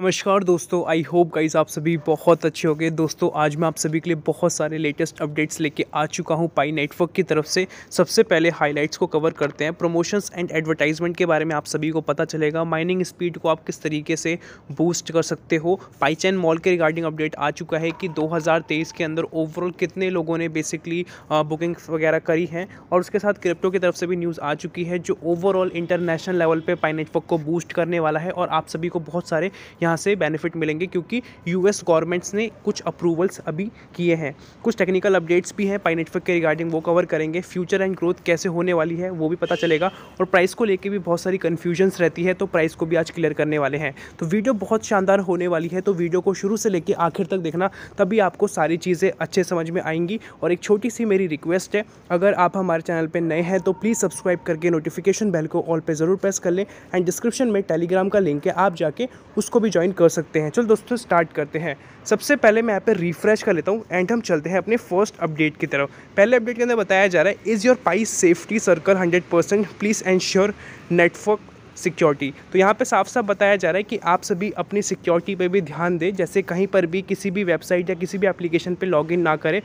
नमस्कार दोस्तों I hope guys आप सभी बहुत अच्छे हो गए दोस्तों, आज मैं आप सभी के लिए बहुत सारे लेटेस्ट अपडेट्स लेके आ चुका हूँ पाई नेटवर्क की तरफ़ से। सबसे पहले हाइलाइट्स को कवर करते हैं। प्रमोशंस एंड एडवर्टाइजमेंट के बारे में आप सभी को पता चलेगा। माइनिंग स्पीड को आप किस तरीके से बूस्ट कर सकते हो? पाई चैन मॉल के रिगार्डिंग अपडेट आ चुका है कि दो हज़ार तेईस के अंदर ओवरऑल कितने लोगों ने बेसिकली बुकिंग वगैरह करी है। और उसके साथ क्रिप्टो की तरफ़ से भी न्यूज़ आ चुकी है, जो ओवरऑल इंटरनेशनल लेवल पर पाई नेटवर्क को बूस्ट करने वाला है। और आप सभी को बहुत सारे यहाँ यहाँ से बेनिफिट मिलेंगे क्योंकि यूएस गवर्नमेंट्स ने कुछ अप्रूवल्स अभी किए हैं। कुछ टेक्निकल अपडेट्स भी हैं पाई नेटवर्क के रिगार्डिंग वो कवर करेंगे। फ्यूचर एंड ग्रोथ कैसे होने वाली है, वो भी पता चलेगा। और प्राइस को लेकर भी बहुत सारी कन्फ्यूजन्स रहती है तो प्राइस को भी आज क्लियर करने वाले हैं। तो वीडियो बहुत शानदार होने वाली है तो वीडियो को शुरू से लेकर आखिर तक देखना, तभी आपको सारी चीज़ें अच्छे समझ में आएँगी। और एक छोटी सी मेरी रिक्वेस्ट है, अगर आप हमारे चैनल पर नए हैं तो प्लीज़ सब्सक्राइब करके नोटिफिकेशन बेल को ऑल पे ज़रूर प्रेस कर लें। एंड डिस्क्रिप्शन में टेलीग्राम का लिंक है, आप जाके उसको भी ज्वाइन कर सकते हैं। चलो दोस्तों स्टार्ट करते हैं। सबसे पहले मैं यहाँ पे रिफ्रेश कर लेता हूँ एंड हम चलते हैं अपने फ़र्स्ट अपडेट की तरफ़। पहले अपडेट के अंदर बताया जा रहा है is your Pi safety circle hundred percent please ensure network security तो यहाँ पे साफ़ साफ़ बताया जा रहा है कि आप सभी अपनी सिक्योरिटी पे भी ध्यान दें। जैसे कहीं पर भी किसी भी वेबसाइट या किसी भी एप्लीकेशन पे लॉगिन ना करें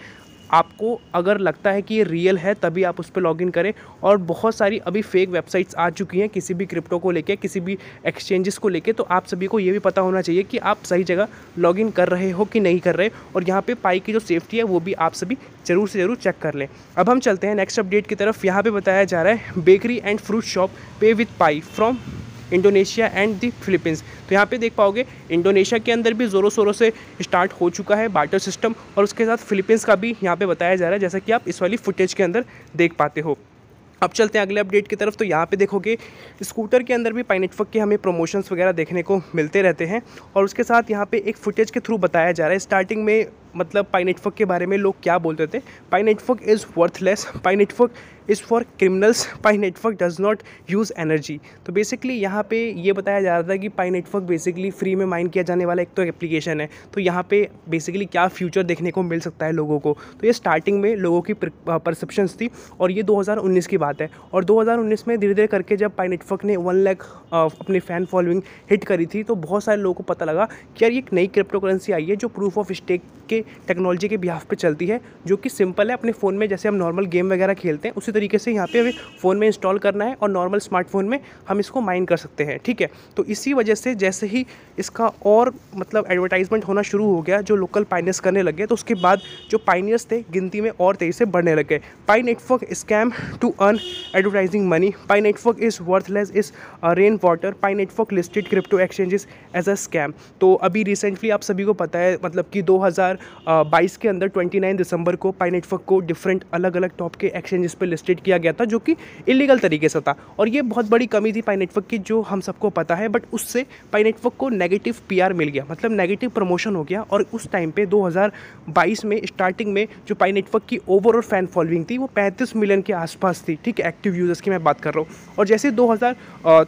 आपको अगर लगता है कि ये रियल है, तभी आप उस पर लॉगिन करें। और बहुत सारी अभी फेक वेबसाइट्स आ चुकी हैं, किसी भी क्रिप्टो को लेकर किसी भी एक्सचेंजेस को लेकर तो आप सभी को ये भी पता होना चाहिए कि आप सही जगह लॉगिन कर रहे हो कि नहीं कर रहे। और यहाँ पे पाई की जो सेफ्टी है, वो भी आप सभी ज़रूर से ज़रूर चेक कर लें। अब हम चलते हैं नेक्स्ट अपडेट की तरफ़। यहाँ पर बताया जा रहा है बेकरी एंड फ्रूट शॉप पे with Pi from Indonesia and the Philippines. तो यहाँ पे देख पाओगे, इंडोनेशिया के अंदर भी ज़ोरों शोरों से स्टार्ट हो चुका है बाटर सिस्टम और उसके साथ फिलीपींस का भी यहाँ पे बताया जा रहा है, जैसा कि आप इस वाली फुटेज के अंदर देख पाते हो। अब चलते हैं अगले अपडेट की तरफ़। तो यहाँ पे देखोगे, स्कूटर के अंदर भी पाई नेटवर्क के हमें प्रमोशंस वगैरह देखने को मिलते रहते हैं और उसके साथ यहाँ पे एक फुटेज के थ्रू बताया जा रहा है। स्टार्टिंग में मतलब पाई नेटवर्क के बारे में लोग क्या बोलते थे? Pi network is worthless Pi network is for criminals Pi network does not use energy तो बेसिकली यहाँ पे ये बताया जा रहा था कि पाई नेटवर्क बेसिकली फ्री में माइन किया जाने वाला एक तो एप्लीकेशन है। तो यहाँ पे बेसिकली क्या फ्यूचर देखने को मिल सकता है लोगों को? तो ये स्टार्टिंग में लोगों की परसेप्शंस थी और ये 2019 की बात है। और 2019 में धीरे धीरे करके जब पाई नेटवर्क ने वन लैख अपनी फ़ैन फॉलोइंग हिट करी थी तो बहुत सारे लोगों को पता लगा कि यार ये एक नई क्रिप्टो करेंसी आई है जो प्रूफ ऑफ़ स्टेक के टेक्नोलॉजी के बिहाफ पे चलती है, जो कि सिंपल है अपने फ़ोन में, जैसे हम नॉर्मल गेम वगैरह खेलते हैं, उसी तरीके से यहाँ पे हमें फ़ोन में इंस्टॉल करना है और नॉर्मल स्मार्टफ़ोन में हम इसको माइन कर सकते हैं, ठीक है? तो इसी वजह से जैसे ही इसका और मतलब एडवर्टाइजमेंट होना शुरू हो गया, जो लोकल पाइनियर्स करने लगे तो उसके बाद जो पाइनियर्स थे, गिनती में और तेज़ी से बढ़ने लगे Pi network scam to earn advertising money Pi network is worthless is rain water Pi network listed crypto exchanges as a scam तो अभी रिसेंटली आप सभी को पता है मतलब कि 2022 के अंदर 29 दिसंबर को पाई नेटवर्क को डिफरेंट अलग अलग टॉप के एक्सचेंजेस पर लिस्टेड किया गया था, जो कि इलीगल तरीके से था। और ये बहुत बड़ी कमी थी पाई नेटवर्क की, जो हम सबको पता है बट उससे पाई नेटवर्क को नेगेटिव पीआर मिल गया। मतलब नेगेटिव प्रमोशन हो गया और उस टाइम पे 2022 में स्टार्टिंग में जो पाई नेटवर्क की ओवरऑल फ़ैन फॉलोइंग थी, वो 35 मिलियन के आसपास थी। ठीक है एक्टिव यूज़र्स की मैं बात कर रहा हूँ। और जैसे दो हज़ार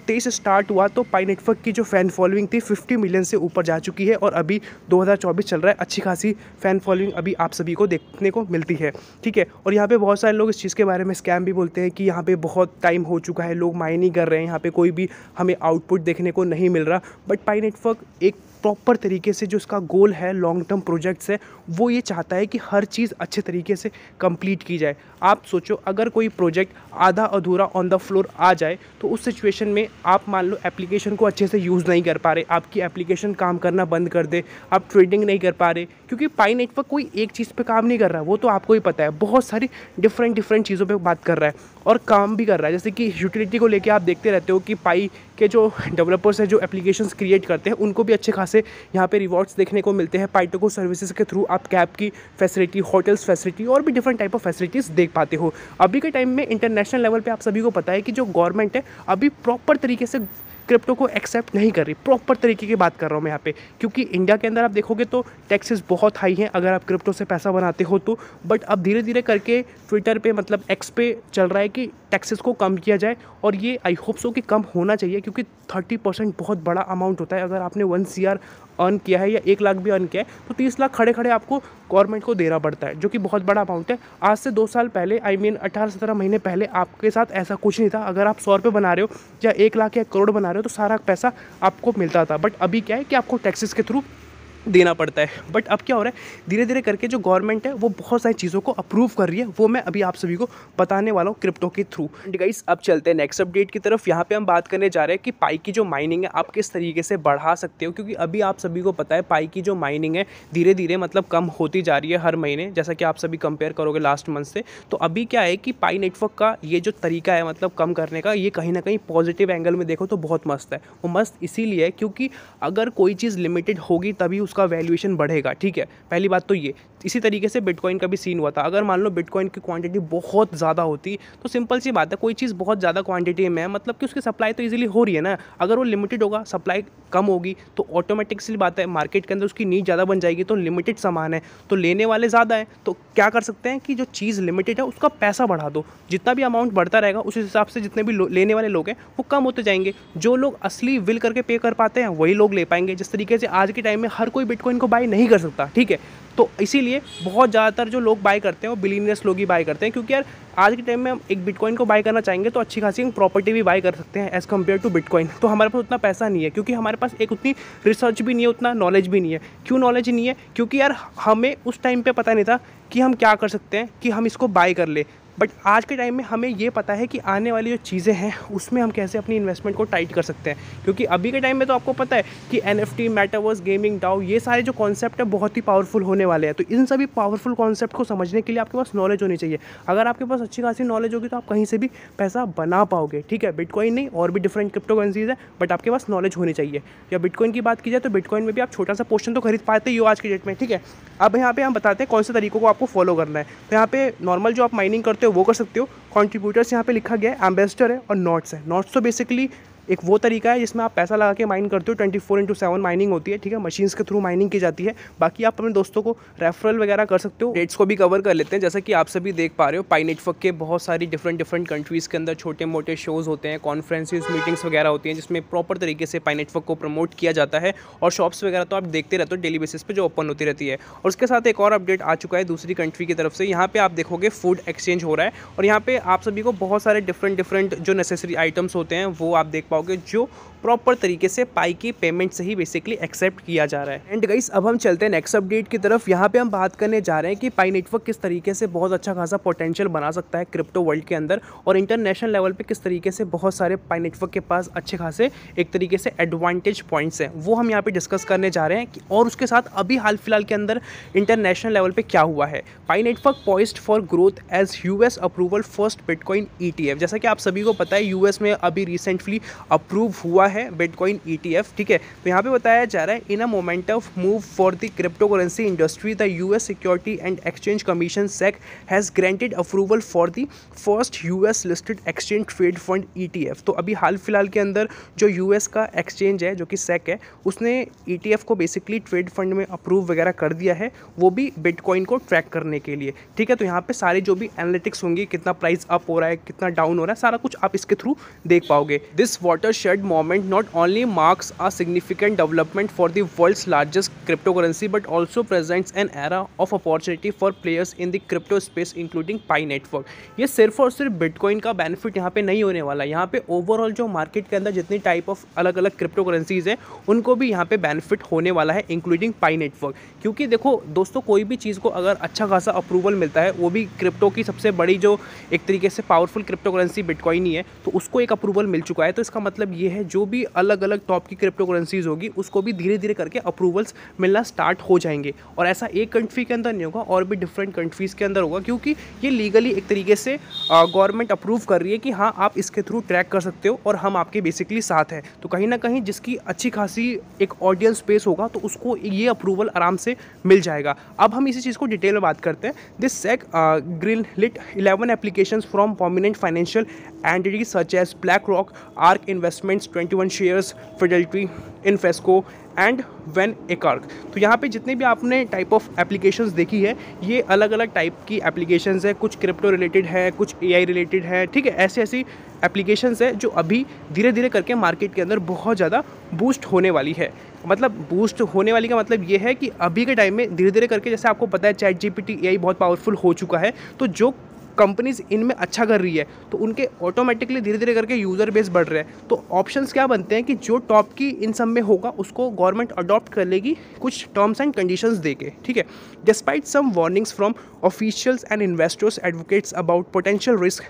तेईस स्टार्ट हुआ तो पाई नेटवर्क की जो फ़ैन फॉलोइंग थी 50 मिलियन से ऊपर जा चुकी है और अभी 2024 चल रहा है, अच्छी खासी फ़ैन फॉलोइंग अभी आप सभी को देखने को मिलती है, ठीक है? और यहाँ पे बहुत सारे लोग इस चीज़ के बारे में स्कैम भी बोलते हैं कि यहाँ पे बहुत टाइम हो चुका है, लोग माइन नहीं कर रहे हैं, यहाँ पे कोई भी हमें आउटपुट देखने को नहीं मिल रहा बट पाई नेटवर्क एक प्रॉपर तरीके से जो उसका गोल है लॉन्ग टर्म प्रोजेक्ट्स है, वो ये चाहता है कि हर चीज़ अच्छे तरीके से कंप्लीट की जाए। आप सोचो, अगर कोई प्रोजेक्ट आधा अधूरा ऑन द फ्लोर आ जाए तो उस सिचुएशन में आप मान लो एप्लीकेशन को अच्छे से यूज़ नहीं कर पा रहे। आपकी एप्लीकेशन काम करना बंद कर दे, आप ट्रेडिंग नहीं कर पा रहे, क्योंकि पाई नेटवर्क कोई एक चीज़ पर काम नहीं कर रहा, वो तो आपको ही पता है। बहुत सारी डिफरेंट डिफरेंट चीज़ों पर बात कर रहा है और काम भी कर रहा है। जैसे कि यूटिलिटी को लेकर आप देखते रहते हो कि पाई के जो डेवलपर्स हैं, जो एप्लीकेशन क्रिएट करते हैं, उनको भी अच्छे खासे यहाँ पे रिवॉर्ड्स देखने को मिलते हैं। पाइटोको सर्विसेज़ के थ्रू आप कैब की फैसिलिटी होटल्स फैसिलिटी और भी डिफरेंट टाइप ऑफ़ फैसिलिटीज़ देख पाते हो। अभी के टाइम में इंटरनेशनल लेवल पर आप सभी को पता है कि जो गवर्नमेंट है, अभी प्रॉपर तरीके से क्रिप्टो को एक्सेप्ट नहीं कर रही। प्रॉपर तरीके की बात कर रहा हूँ मैं यहाँ पे। क्योंकि इंडिया के अंदर आप देखोगे तो टैक्सेस बहुत हाई हैं, अगर आप क्रिप्टो से पैसा बनाते हो तो। बट अब धीरे धीरे करके ट्विटर पे मतलब एक्स पे चल रहा है कि टैक्सेस को कम किया जाए। और ये आई होप सो कि कम होना चाहिए, क्योंकि थर्टी परसेंट बहुत बड़ा अमाउंट होता है। अगर आपने वन सी अर्न किया है या एक लाख भी अर्न किया है तो तीस लाख खड़े खड़े आपको गवर्नमेंट को देना पड़ता है, जो कि बहुत बड़ा अमाउंट है। आज से दो साल पहले आई मीन अठारह सत्रह महीने पहले आपके साथ ऐसा कुछ नहीं था। अगर आप सौ रुपये बना रहे हो या एक लाख या करोड़ बना रहे हो तो सारा पैसा आपको मिलता था। बट अभी क्या है कि आपको टैक्सेस के थ्रू देना पड़ता है। बट अब क्या हो रहा है? धीरे धीरे करके जो गवर्नमेंट है, वो बहुत सारी चीज़ों को अप्रूव कर रही है। वो मैं अभी आप सभी को बताने वाला हूँ क्रिप्टो के थ्रू गाइस अब चलते हैं नेक्स्ट अपडेट की तरफ़। यहाँ पे हम बात करने जा रहे हैं कि पाई की जो माइनिंग है, आप किस तरीके से बढ़ा सकते हो? क्योंकि अभी आप सभी को पता है पाई की जो माइनिंग है धीरे धीरे मतलब कम होती जा रही है हर महीने। जैसा कि आप सभी कंपेयर करोगे लास्ट मंथ से तो अभी क्या है कि पाई नेटवर्क का ये जो तरीका है मतलब कम करने का, ये कहीं ना कहीं पॉजिटिव एंगल में देखो तो बहुत मस्त है। वो मस्त इसीलिए है क्योंकि अगर कोई चीज़ लिमिटेड होगी, तभी वैल्यूएशन बढ़ेगा ठीक है? पहली बात तो ये इसी तरीके से बिटकॉइन का भी सीन हुआ था। अगर मान लो बिटकॉइन की क्वांटिटी बहुत ज़्यादा होती तो सिंपल सी बात है, कोई चीज़ बहुत ज़्यादा क्वांटिटी में है मतलब कि उसकी सप्लाई तो इजीली हो रही है ना। अगर वो लिमिटेड होगा सप्लाई कम होगी तो ऑटोमेटिकली बात है मार्केट के अंदर उसकी नीड ज़्यादा बन जाएगी तो लिमिटेड सामान है। तो लेने वाले ज़्यादा हैं तो क्या कर सकते हैं कि जो चीज़ लिमिटेड है, उसका पैसा बढ़ा दो। जितना भी अमाउंट बढ़ता रहेगा, उस हिसाब से जितने भी लेने वाले लोग हैं, वो कम होते जाएँगे। जो लोग असली विल करके पे कर पाते हैं, वही लोग ले पाएँगे। जिस तरीके से आज के टाइम में हर कोई बिटकॉइन को बाई नहीं कर सकता, ठीक है? तो इसीलिए बहुत ज़्यादातर जो लोग बाय करते हैं, वो बिलीनियस लोग ही बाय करते हैं, क्योंकि यार आज के टाइम में हम एक बिटकॉइन को बाय करना चाहेंगे तो अच्छी खासी हम प्रॉपर्टी भी बाय कर सकते हैं एज़ कंपेयर टू बिटकॉइन तो हमारे पास उतना पैसा नहीं है, क्योंकि हमारे पास एक उतनी रिसर्च भी नहीं है, उतना नॉलेज भी नहीं है। क्यों नॉलेज नहीं है? क्योंकि यार हमें उस टाइम पर पता नहीं था कि हम क्या कर सकते हैं, कि हम इसको बाय कर ले। बट आज के टाइम में हमें ये पता है कि आने वाली जो चीज़ें हैं, उसमें हम कैसे अपनी इन्वेस्टमेंट को टाइट कर सकते हैं। क्योंकि अभी के टाइम में तो आपको पता है कि N F T metaverse gaming DAO ये सारे जो कॉन्सेप्ट है, बहुत ही पावरफुल होने वाले हैं। तो इन सभी पावरफुल कॉन्सेप्ट को समझने के लिए आपके पास नॉलेज होनी चाहिए। अगर आपके पास अच्छी खासी नॉलेज होगी तो आप कहीं से भी पैसा बना पाओगे, ठीक है? बिटकॉइन नहीं, और भी डिफरेंट क्रिप्टो करेंसीज है बट आपके पास नॉलेज होनी चाहिए। या बिटकॉइन की बात की जाए तो बिटकॉइन में भी आप छोटा सा पोर्शन तो खरीद पाते ही हो आज की डेट में, ठीक है? अब यहाँ पे हम बताते हैं कौन से तरीकों को आपको फॉलो करना है। तो यहाँ पे नॉर्मल जो आप माइनिंग करते हो वो कर सकते हो। कॉन्ट्रीब्यूटर्स यहाँ पे लिखा गया है एम्बेसडर है और नॉट्स है। नॉट्स तो बेसिकली एक वो तरीका है जिसमें आप पैसा लगा के माइन करते हो twenty four into seven mining होती है, ठीक है? मशीन्स के थ्रू माइनिंग की जाती है। बाकी आप अपने दोस्तों को रेफरल वगैरह कर सकते हो डेट्स को भी कवर कर लेते हैं। जैसा कि आप सभी देख पा रहे हो पाई नेटवर्क के बहुत सारी डिफरेंट डिफरेंट कंट्रीज़ के अंदर छोटे मोटे शोज़ होते हैं कॉन्फ्रेंसिस मीटिंग्स वगैरह होती हैं, जिसमें प्रॉपर तरीके से पाई नेटवर्क को प्रमोट किया जाता है। और शॉप्स वगैरह तो आप देखते रहते हो डेली बेसिस पर जो ओपन होती रहती है। और उसके साथ एक और अपडेट आ चुका है दूसरी कंट्री की तरफ़ से। यहाँ पर आप देखोगे फ़ूड एक्सचेंज हो रहा है। और यहाँ पे आप सभी को बहुत सारे डिफरेंट डिफरेंट जो नेसेसरी आइटम्स होते हैं, वो आप देख पाओगे जो प्रॉपर तरीके से पाई की पेमेंट से ही बेसिकली एक्सेप्ट किया जा रहा है। एंड गाइस अब हम चलते हैं नेक्स्ट अपडेट की तरफ़। यहाँ पे हम बात करने जा रहे हैं कि पाई नेटवर्क किस तरीके से बहुत अच्छा खासा पोटेंशियल बना सकता है क्रिप्टो वर्ल्ड के अंदर और इंटरनेशनल लेवल पर किस तरीके से बहुत सारे पाई नेटवर्क के पास अच्छे खासे एक तरीके से एडवांटेज पॉइंट्स हैं। वो हम यहाँ पर डिस्कस करने जा रहे हैं कि और उसके साथ अभी हाल फ़िलहाल के अंदर इंटरनेशनल लेवल पर क्या हुआ है। Pi network poised for growth as US approval first bitcoin ETF जैसा कि आप सभी को पता है यूएस में अभी रिसेंटली अप्रूव हुआ है बिटकॉइन ईटीएफ ठीक है? तो यहाँ पे बताया जा रहा है in a moment of move for the crypto currency industry the US security and exchange commission SEC has granted approval for the first US listed exchange trade fund ETF तो अभी हाल फ़िलहाल के अंदर जो यूएस का एक्सचेंज है, जो कि सेक है, उसने ई e को बेसिकली ट्रेड फंड में अप्रूव वगैरह कर दिया है, वो भी बिटकॉइन को ट्रैक करने के लिए। ठीक है? तो यहाँ पे सारे जो भी एनालिटिक्स होंगे, कितना प्राइस अप हो रहा है, कितना डाउन हो रहा है, सारा कुछ आप इसके थ्रू देख पाओगे। This watershed moment not only marks a significant development for the world's largest cryptocurrency, but also presents an era of opportunity for players in the crypto space, including Pi network. ये सिर्फ़ और सिर्फ़ bitcoin का benefit यहाँ पे नहीं होने वाला यहाँ पे ओवरऑल जो मार्केट के अंदर जितनी टाइप ऑफ़ अलग अलग क्रिप्टो करेंसीज हैं, उनको भी यहाँ पे बेनिफिट होने वाला है इंक्लूडिंग पाई नेटवर्क क्योंकि देखो, दोस्तों, कोई भी चीज़ को अगर अच्छा खासा अप्रूवल मिलता है, वो भी क्रिप्टो की सबसे बड़ी जो एक तरीके से पावरफुल क्रिप्टो करेंसी बिटकॉइन ही है तो उसको एक अप्रूवल मिल चुका है। तो इसका मतलब ये है, जो भी अलग अलग टॉप की क्रिप्टो करेंसीज होगी, उसको भी धीरे धीरे करके अप्रूवल्स मिलना स्टार्ट हो जाएँगे। और ऐसा एक कंट्री के अंदर नहीं होगा, और भी डिफरेंट कंट्रीज़ के अंदर होगा, क्योंकि ये लीगली एक तरीके से गवर्नमेंट अप्रूव कर रही है कि हाँ आप इसके थ्रू ट्रैक कर सकते हो और हम आपके बेसिकली साथ हैं। तो कहीं ना कहीं जिसकी अच्छी खासी एक ऑडियंस स्पेस होगा तो उसको ये अप्रूवल आराम से मिल जाएगा। अब हम इसी चीज़ को डिटेल में बात करते हैं। This SEC green lit eleven application from prominent financial entities such as BlackRock Ark investments twenty one shares Fidelity Invesco and Van एकार्क तो यहाँ पे जितने भी आपने टाइप ऑफ़ एप्लीकेशंस देखी है, ये अलग अलग टाइप की एप्लीकेशंस है। कुछ क्रिप्टो रिलेटेड है, कुछ एआई रिलेटेड है। ठीक है ऐसी ऐसी एप्लीकेशंस है जो अभी धीरे धीरे करके मार्केट के अंदर बहुत ज़्यादा बूस्ट होने वाली है। मतलब बूस्ट होने वाली का मतलब ये है कि अभी के टाइम में धीरे धीरे करके जैसे आपको पता है चैट जी पी बहुत पावरफुल हो चुका है। तो जो कंपनीज़ इनमें अच्छा कर रही है तो उनके ऑटोमेटिकली धीरे धीरे करके यूज़र बेस बढ़ रहे हैं। तो ऑप्शंस क्या बनते हैं कि जो टॉप की इन सब में होगा, उसको गवर्नमेंट अडॉप्ट कर लेगी कुछ टर्म्स एंड कंडीशंस दे के, ठीक है? Despite some warnings from officials and investors advocates about potential risk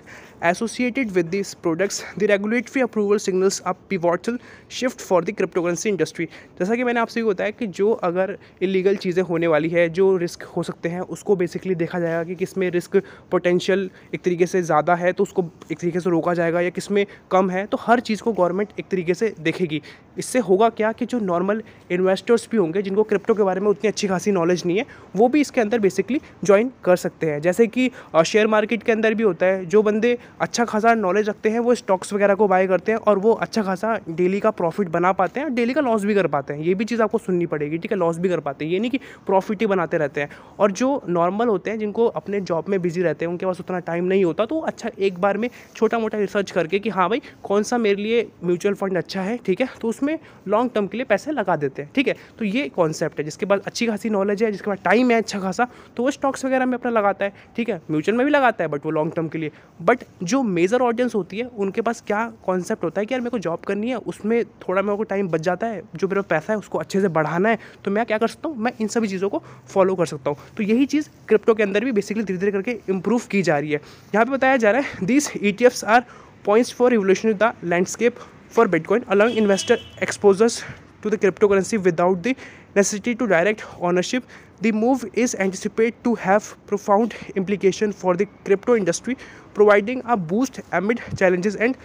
associated with these products, the regulatory approval signals a pivotal shift for the cryptocurrency industry जैसा कि मैंने आपसे बताया कि जो अगर इलीगल चीज़ें होने वाली है, जो रिस्क हो सकते हैं, उसको बेसिकली देखा जाएगा कि किसमें रिस्क पोटेंशियल एक तरीके से ज़्यादा है तो उसको एक तरीके से रोका जाएगा या किसमें कम है तो हर चीज़ को गवर्नमेंट एक तरीके से देखेगी। इससे होगा क्या कि जो नॉर्मल इन्वेस्टर्स भी होंगे, जिनको क्रिप्टो के बारे में उतनी अच्छी खासी नॉलेज नहीं है, वो भी इसके अंदर बेसिकली ज्वाइन कर सकते हैं। जैसे कि शेयर मार्केट के अंदर भी होता है, जो बंदे अच्छा खासा नॉलेज रखते हैं, वो स्टॉक्स वगैरह को बाय करते हैं और वो अच्छा खासा डेली का प्रॉफिट बना पाते हैं डेली का लॉस भी कर पाते हैं। ये भी चीज़ आपको सुननी पड़ेगी, ठीक है? लॉस भी कर पाते हैं। ये नहीं कि प्रॉफिट ही बनाते रहते हैं। और जो नॉर्मल होते हैं, जिनको अपने जॉब में बिज़ी रहते हैं, उनके पास उतना टाइम नहीं होता तो अच्छा एक बार में छोटा मोटा रिसर्च करके कि हाँ भाई कौन सा मेरे लिए म्यूचुअल फंड अच्छा है, ठीक है? तो उसमें लॉन्ग टर्म के लिए पैसे लगा देते हैं, ठीक है? तो ये कॉन्सेप्ट है, जिसके पास अच्छी खासी नॉलेज है, जिसके पास टाइम है अच्छा खासा तो वो स्टॉक्स वगैरह में अपना लगाता है, ठीक है? म्यूचुअल में भी लगाता है बट वो लॉन्ग टर्म के लिए। बट जो मेजर ऑडियंस होती है, उनके पास क्या कॉन्सेप्ट होता है कि यार, मेरे को जॉब करनी है, उसमें थोड़ा मेरे को टाइम बच जाता है, जो मेरा पैसा है, उसको अच्छे से बढ़ाना है तो मैं क्या कर सकता हूँ? मैं इन सभी चीज़ों को फॉलो कर सकता हूँ। तो यही चीज़ क्रिप्टो के अंदर भी बेसिकली धीरे धीरे करके इंप्रूव की जा रही है। यहाँ पे बताया जा रहा है this E R points for revolution the landscape for bitcoin along investor exposures to the crypto currency without the necessity to direct ownership the move is anticipate to have profound implication for the crypto industry providing a boost amid challenges and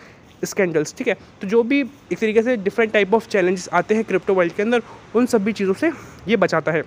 scandals ठीक है? तो जो भी एक तरीके से different type of challenges आते हैं क्रिप्टो वर्ल्ड के अंदर, उन सभी चीज़ों से ये बचाता है।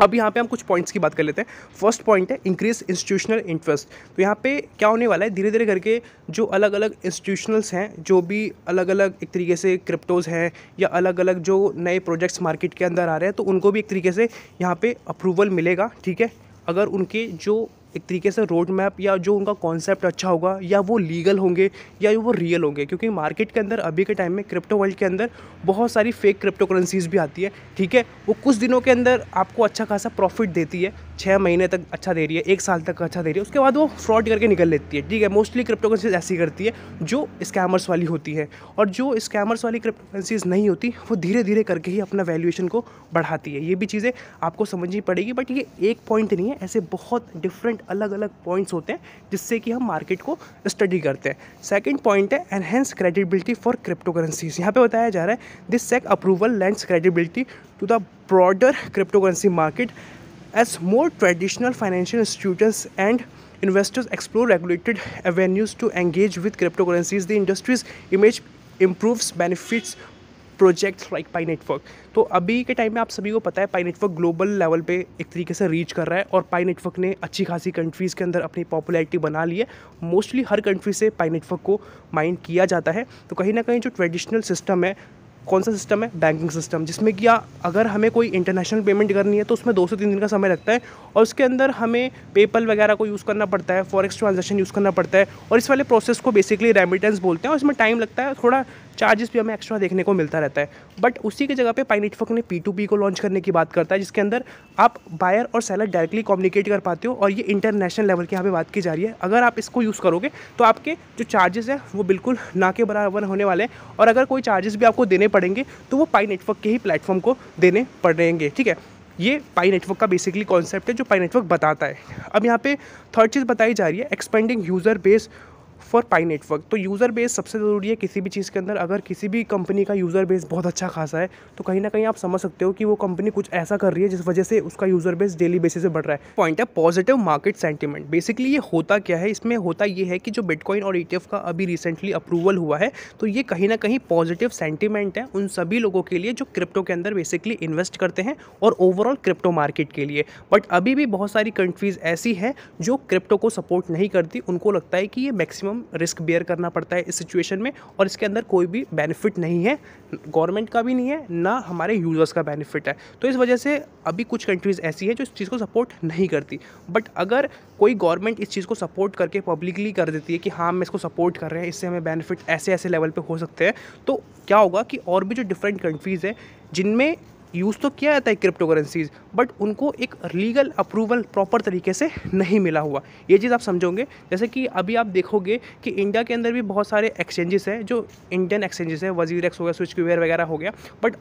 अब यहाँ पे हम कुछ पॉइंट्स की बात कर लेते हैं। फ़र्स्ट पॉइंट है इंक्रीज इंस्टीट्यूशनल इंटरेस्ट तो यहाँ पे क्या होने वाला है? धीरे धीरे करके जो अलग अलग इंस्टीट्यूशनल्स हैं, जो भी अलग अलग एक तरीके से क्रिप्टोज़ हैं या अलग अलग जो नए प्रोजेक्ट्स मार्केट के अंदर आ रहे हैं तो उनको भी एक तरीके से यहाँ पर अप्रूवल मिलेगा, ठीक है? अगर उनके जो एक तरीके से रोड मैप या जो उनका कॉन्सेप्ट अच्छा होगा, या वो लीगल होंगे, या वो रियल होंगे, क्योंकि मार्केट के अंदर अभी के टाइम में क्रिप्टो वर्ल्ड के अंदर बहुत सारी फेक क्रिप्टो करेंसीज भी आती है, ठीक है? वो कुछ दिनों के अंदर आपको अच्छा खासा प्रॉफिट देती है छः महीने तक अच्छा दे रही है, एक साल तक अच्छा दे रही है, उसके बाद वो फ्रॉड करके निकल लेती है, ठीक है? मोस्टली क्रिप्टो करेंसीज ऐसी करती है, जो स्कैमर्स वाली होती है। और जो स्कैमर्स वाली क्रिप्टो करेंसीज नहीं होती, वो धीरे धीरे करके ही अपना वैल्यूएशन को बढ़ाती है। ये भी चीज़ें आपको समझनी पड़ेगी बट ये एक पॉइंट नहीं है, ऐसे बहुत डिफरेंट अलग अलग पॉइंट्स होते हैं, जिससे कि हम मार्केट को स्टडी करते हैं। सेकेंड पॉइंट है enhance credibility for crypto currencies यहाँ पे बताया जा रहा है this SEC approval lends credibility to the broader crypto currency market As more traditional financial institutions and investors explore regulated avenues to engage with cryptocurrencies, the industry's image improves, benefits projects like Pi Network तो अभी के time में आप सभी को पता है Pi network global level पे एक तरीके से रीच कर रहा है और पाई नेटवर्क ने अच्छी खासी कंट्रीज़ के अंदर अपनी पॉपुलैरिटी बना ली है। मोस्टली हर कंट्री से पाई नेटवर्क को माइंड किया जाता है। तो कहीं ना कहीं जो ट्रेडिशनल सिस्टम है कौन सा सिस्टम है? बैंकिंग सिस्टम जिसमें कि अगर हमें कोई इंटरनेशनल पेमेंट करनी है तो उसमें दो से तीन दिन का समय लगता है और उसके अंदर हमें पेपल वगैरह को यूज़ करना पड़ता है फॉरेक्स ट्रांजेक्शन यूज़ करना पड़ता है और इस वाले प्रोसेस को बेसिकली रेमिटेंस बोलते हैं और इसमें टाइम लगता है, थोड़ा चार्जेस भी हमें एक्स्ट्रा देखने को मिलता रहता है। बट उसी की जगह पे पाई नेटवर्क ने पी टू पी को लॉन्च करने की बात करता है, जिसके अंदर आप बायर और सेलर डायरेक्टली कम्युनिकेट कर पाते हो और ये इंटरनेशनल लेवल की यहाँ पे बात की जा रही है। अगर आप इसको यूज़ करोगे तो आपके जो चार्जेस हैं, वो बिल्कुल ना के बराबर होने वाले हैं। और अगर कोई चार्जेस भी आपको देने पड़ेंगे तो वो पाई नेटवर्क के ही प्लेटफॉर्म को देने पड़ेंगे, ठीक है? ये पाई नेटवर्क का बेसिकली कॉन्सेप्ट है, जो पाई नेटवर्क बताता है। अब यहाँ पे थर्ड चीज़ बताई जा रही है expanding user base for Pi Network तो यूज़र बेस सबसे ज़रूरी है किसी भी चीज़ के अंदर। अगर किसी भी कंपनी का यूज़र बेस बहुत अच्छा खासा है तो कहीं ना कहीं आप समझ सकते हो कि वो कंपनी कुछ ऐसा कर रही है जिस वजह से उसका यूज़र बेस डेली बेसिस से बढ़ रहा है। पॉइंट है पॉजिटिव मार्केट सेंटिमेंट बेसिकली ये होता क्या है? इसमें होता ये है कि जो बिटकॉइन और ई e का अभी रिसेंटली अप्रूवल हुआ है तो ये कहीं ना कहीं पॉजिटिव सेंटिमेंट है उन सभी लोगों के लिए जो क्रिप्टो के अंदर बेसिकली इन्वेस्ट करते हैं और ओवरऑल क्रिप्टो मार्केट के लिए। बट अभी भी बहुत सारी कंट्रीज़ ऐसी हैं जो क्रिप्टो को सपोर्ट नहीं करती। उनको लगता है कि ये मैक्सिमम मैक्सिमम रिस्क बेयर करना पड़ता है इस सिचुएशन में और इसके अंदर कोई भी बेनिफिट नहीं है। गवर्नमेंट का भी नहीं है, ना हमारे यूज़र्स का बेनिफिट है। तो इस वजह से अभी कुछ कंट्रीज़ ऐसी है जो इस चीज़ को सपोर्ट नहीं करती। बट अगर कोई गवर्नमेंट इस चीज़ को सपोर्ट करके पब्लिकली कर देती है कि हाँ हम इसको सपोर्ट कर रहे हैं, इससे हमें बेनिफिट ऐसे ऐसे लेवल पर हो सकते हैं तो क्या होगा कि और भी जो डिफरेंट कंट्रीज़ हैं, जिनमें यूज़ तो किया जाता है क्रिप्टो करेंसीज बट उनको एक लीगल अप्रूवल प्रॉपर तरीके से नहीं मिला हुआ। ये चीज़ आप समझोगे? जैसे कि अभी आप देखोगे कि इंडिया के अंदर भी बहुत सारे एक्सचेंजेस हैं, जो इंडियन एक्सचेंजेस हैं वज़ीर एक्स हो गया स्विच क्यूवेयर वगैरह हो गया बट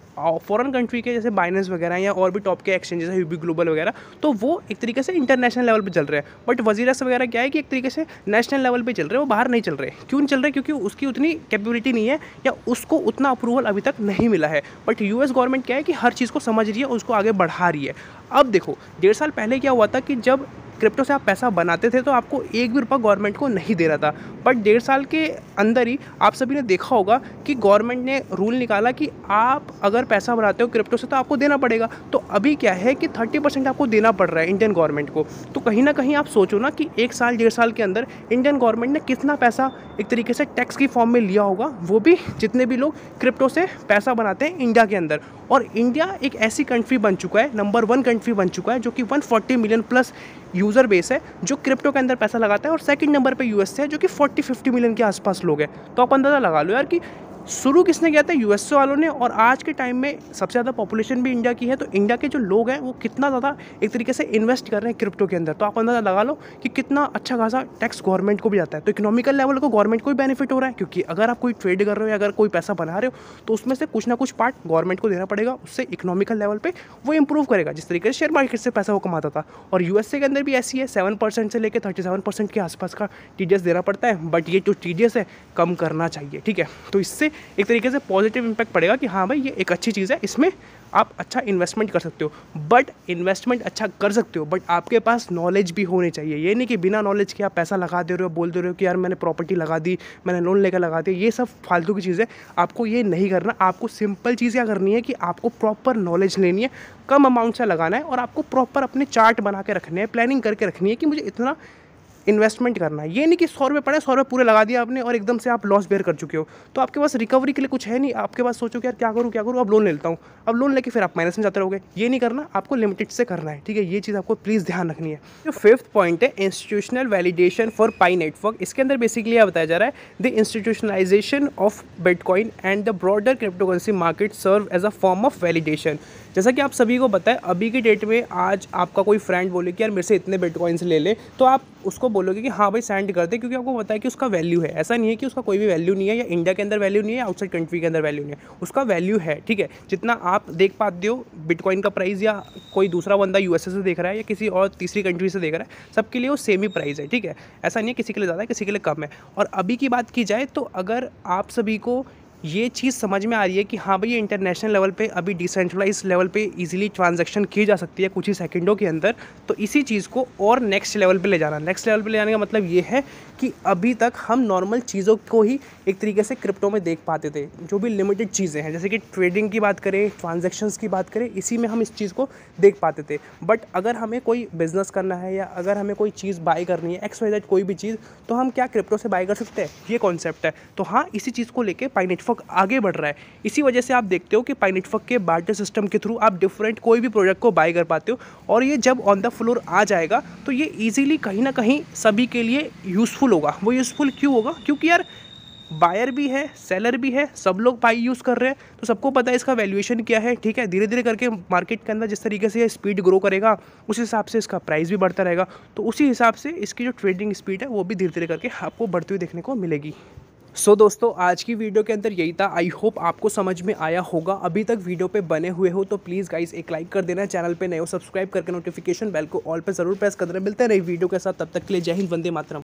फॉरन कंट्री के जैसे बाइनेंस वगैरह या और भी टॉप के एक्सचेंजेस है यूबी ग्लोबल वगैरह तो वो एक तरीके से इंटरनेशनल लेवल पर चल रहे हैं। बट वज़ीर एक्स वगैरह क्या है कि एक तरीके से नेशनल लेवल पर चल रहे हैं, वो बाहर नहीं चल रहे। क्यों चल रहे? क्योंकि उसकी उतनी कैपेबिलिटी नहीं है या उसको उतना अप्रूवल अभी तक नहीं मिला है। बट यूएस गवर्नमेंट क्या है कि हर चीज़ को समझ रही है, उसको आगे बढ़ा रही है। अब देखो, डेढ़ साल पहले क्या हुआ था कि जब क्रिप्टो से आप पैसा बनाते थे तो आपको एक भी रुपया गवर्नमेंट को नहीं दे रहा था। बट डेढ़ साल के अंदर ही आप सभी ने देखा होगा कि गवर्नमेंट ने रूल निकाला कि आप अगर पैसा बनाते हो क्रिप्टो से तो आपको देना पड़ेगा। तो अभी क्या है कि थर्टी परसेंट आपको देना पड़ रहा है इंडियन गवर्नमेंट को। तो कहीं ना कहीं आप सोचो ना कि एक साल, डेढ़ साल के अंदर इंडियन गवर्नमेंट ने कितना पैसा एक तरीके से टैक्स की फॉर्म में लिया होगा, वो भी जितने भी लोग क्रिप्टो से पैसा बनाते हैं इंडिया के अंदर। और इंडिया एक ऐसी कंट्री बन चुका है, नंबर वन कंट्री बन चुका है जो कि 140 मिलियन प्लस यूज़र बेस है, जो क्रिप्टो के अंदर पैसा लगाता है और सेकंड नंबर पे यूएस है, जो कि 40 50 मिलियन के आसपास लोग हैं। तो आप अंदाज़ा लगा लो यार कि शुरू किसने किया था? यूएसए वालों ने और आज के टाइम में सबसे ज़्यादा पॉपुलेशन भी इंडिया की है तो इंडिया के जो लोग हैं, वो कितना ज़्यादा एक तरीके से इन्वेस्ट कर रहे हैं क्रिप्टो के अंदर? तो आप अंदाज़ा लगा लो कि कितना अच्छा खासा टैक्स गवर्नमेंट को भी जाता है। तो इकोनॉमिकल लेवल को गवर्नमेंट को भी बेनिफिट हो रहा है, क्योंकि अगर आप कोई ट्रेड कर रहे हो या अगर कोई पैसा बना रहे हो तो उसमें से कुछ ना कुछ पार्ट गवर्नमेंट को देना पड़ेगा, उससे इकोनॉमिकल लेवल पर वो इंप्रूव करेगा। जिस तरीके से शेयर मार्केट से पैसा वो कमाता था। और यूएसए के अंदर भी ऐसी है सेवन परसेंट से लेकर थर्टी सेवन परसेंट के आसपास का टीडीएस देना पड़ता है बट ये जो टीडीएस है, कम करना चाहिए, ठीक है? तो इससे एक तरीके से पॉजिटिव इम्पैक्ट पड़ेगा कि हाँ भाई, ये एक अच्छी चीज़ है, इसमें आप अच्छा इन्वेस्टमेंट कर सकते हो बट इन्वेस्टमेंट अच्छा कर सकते हो बट आपके पास नॉलेज भी होनी चाहिए। ये नहीं कि बिना नॉलेज के आप पैसा लगा दे रहे हो, बोल दे रहे हो कि यार मैंने प्रॉपर्टी लगा दी, मैंने लोन लेकर लगा दिया, ये सब फालतू की चीज़। आपको ये नहीं करना, आपको सिंपल चीज़ क्या करनी है कि आपको प्रॉपर नॉलेज लेनी है, कम अमाउंट से लगाना है और आपको प्रॉपर अपने चार्ट बना के रखने हैं प्लानिंग करके रखनी है कि मुझे इतना इन्वेस्टमेंट करना है। ये नहीं कि सौ रुपये पड़े, सौ रुपये पूरे लगा दिया आपने और एकदम से आप लॉस बेयर कर चुके हो। तो आपके पास रिकवरी के लिए कुछ है नहीं। आपके पास सोचो कि यार क्या करूँ क्या करूँ, अब लोन ले लेता हूँ। अब लोन लेके फिर आप माइनस में जाते रहोगे। ये नहीं करना, आपको लिमिटेड से करना है, ठीक है? ये चीज़ आपको प्लीज़ ध्यान रखनी है। जो फिफ्थ पॉइंट है institutional validation for Pi Network इसके अंदर बेसिकली यह बताया जा रहा है the institutionalization of bitcoin and the broader cryptocurrency market serve as a form of validation जैसा कि आप सभी को है, अभी की डेट में आज आपका कोई फ्रेंड बोले कि, यार, मेरे से इतने बिटकॉइंस ले ले। तो आप उसको बोलोगे कि हाँ भाई सेंड कर दे, क्योंकि आपको है कि उसका वैल्यू है। ऐसा नहीं है कि उसका कोई भी वैल्यू नहीं है या इंडिया के अंदर वैल्यू नहीं है आउटसाइड कंट्री के अंदर वैल्यू नहीं है। उसका वैल्यू है, ठीक है? जितना आप देख पाते हो बिटकॉइन का प्राइस या कोई दूसरा बंदा यूएसए से देख रहा है या किसी और तीसरी कंट्री से देख रहा है, सबके लिए वो सेम ही प्राइस है, ठीक है? ऐसा नहीं है किसी के लिए ज़्यादा है, किसी के लिए कम है। और अभी की बात की जाए तो अगर आप सभी को ये चीज़ समझ में आ रही है कि हाँ भाई इंटरनेशनल लेवल पे अभी डिसेंट्रलाइज लेवल पे इजीली ट्रांजैक्शन की जा सकती है कुछ ही सेकंडों के अंदर। तो इसी चीज़ को और नेक्स्ट लेवल पे ले जाना। नेक्स्ट लेवल पे ले जाने का मतलब ये है कि अभी तक हम नॉर्मल चीज़ों को ही एक तरीके से क्रिप्टो में देख पाते थे, जो भी लिमिटेड चीज़ें हैं। जैसे कि ट्रेडिंग की बात करें ट्रांजेक्शन्स की बात करें, इसी में हम इस चीज़ को देख पाते थे। बट अगर हमें कोई बिज़नेस करना है या अगर हमें कोई चीज़ बाई करनी है एक्स वाई जेड कोई भी चीज़ तो हम क्या क्रिप्टो से बाई कर सकते हैं? ये कॉन्सेप्ट है। तो हाँ इसी चीज़ को लेकर पाई नेटवर्क आगे बढ़ रहा है। इसी वजह से आप देखते हो कि पाई नेटवर्क के बार्टर सिस्टम के थ्रू आप डिफरेंट कोई भी प्रोडक्ट को बाई कर पाते हो और ये जब ऑन द फ्लोर आ जाएगा तो ये ईजिली कहीं ना कहीं सभी के लिए यूज़फुल होगा। वो यूज़फुल क्यों होगा? क्योंकि यार बायर भी है सेलर भी है, सब लोग पाई यूज़ कर रहे हैं तो सबको पता है इसका वैल्यूएशन क्या है, ठीक है? धीरे धीरे करके मार्केट के अंदर जिस तरीके से ये स्पीड ग्रो करेगा, उस हिसाब से इसका प्राइस भी बढ़ता रहेगा। तो उसी हिसाब से इसकी जो ट्रेडिंग स्पीड है, वो भी धीरे धीरे करके आपको बढ़ती हुई देखने को मिलेगी। सो so, दोस्तों आज की वीडियो के अंदर यही था। आई होप आपको समझ में आया होगा। अभी तक वीडियो पे बने हुए हो तो प्लीज़ गाइज़ एक लाइक कर देना। चैनल पे नए हो सब्सक्राइब करके नोटिफिकेशन बेल को ऑल पे ज़रूर प्रेस कर देना। मिलते हैं नई वीडियो के साथ। तब तक के लिए जय हिंद वंदे मातरम।